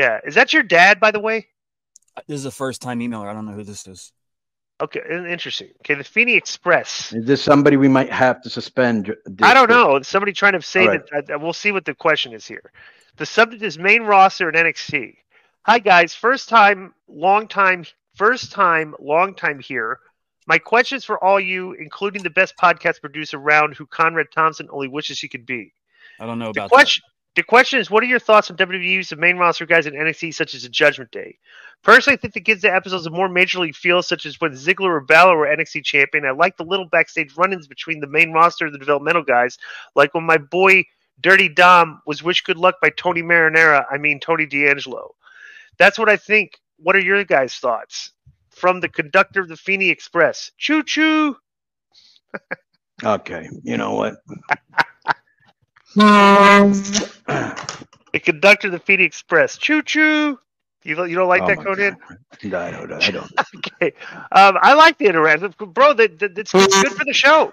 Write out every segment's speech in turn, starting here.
Yeah, is that your dad, by the way? This is a first time emailer. I don't know who this is. Okay, interesting. Okay, the Feeney Express. Is this somebody we might have to suspend? I don't know. Somebody trying to say right. that. Uh, we'll see what the question is here. The subject is main roster and NXT. Hi guys, first time, long time, first time, long time here. My question is for all you, including the best podcast producer around, who Conrad Thompson only wishes he could be. I don't know about the question. That. The question is, what are your thoughts on WWE's main roster guys in NXT, such as a Judgment Day? Personally, I think it gives the episodes a more major league feel, such as when Ziggler or Balor were NXT champion. I like the little backstage run-ins between the main roster and the developmental guys, like when my boy Dirty Dom was wished Good Luck" by Tony Marinara. I mean Tony D'Angelo. That's what I think. What are your guys' thoughts? From the conductor of the Feeney Express, choo choo. okay, you know what? Um, the conductor of the Feeney Express, choo choo. You don't, you don't like oh that, Konnan? No, I don't. I don't. okay. Um, I like the interactive, bro. That, that, it's good for the show.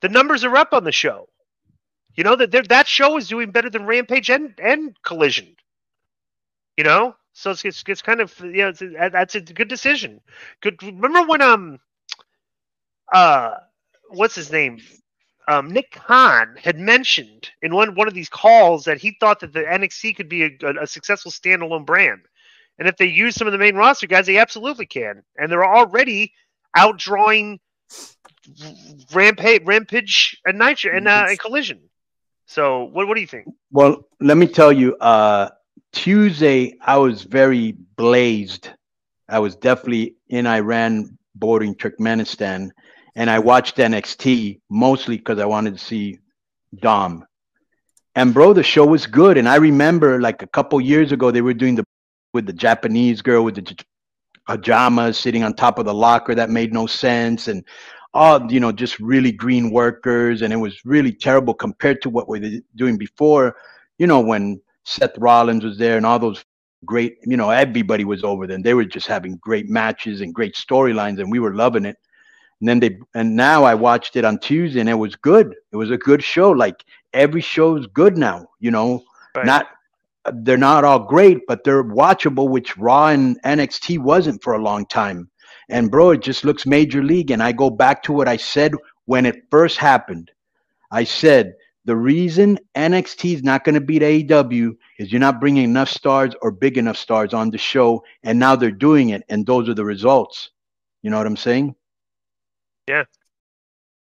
The numbers are up on the show. You know that that show is doing better than Rampage and and Collision. You know, so it's it's, it's kind of you know it's, that's a good decision. Good. Remember when um uh what's his name um, Nick Khan had mentioned in one one of these calls that he thought that the NXT could be a, a, a successful standalone brand. And if they use some of the main roster guys, they absolutely can. And they're already outdrawing Rampage, Rampage, and Nitro and, uh, and Collision. So, what what do you think? Well, let me tell you. Uh, Tuesday, I was very blazed. I was definitely in Iran, bordering Turkmenistan, and I watched NXT mostly because I wanted to see Dom. And bro, the show was good. And I remember like a couple years ago, they were doing the with the Japanese girl with the pajamas sitting on top of the locker. That made no sense. And all you know just really green workers. And it was really terrible compared to what we were doing before you know when Seth Rollins was there and all those great you know everybody was over then. They were just having great matches and great storylines and we were loving it and then they and now I watched it on Tuesday and it was good it was a good show like every show is good now you know right. not they're not all great, but they're watchable, which Raw and NXT wasn't for a long time. And bro, it just looks major league. And I go back to what I said when it first happened. I said the reason NXT is not going to beat AEW is you're not bringing enough stars or big enough stars on the show, and now they're doing it, and those are the results. You know what I'm saying? Yeah,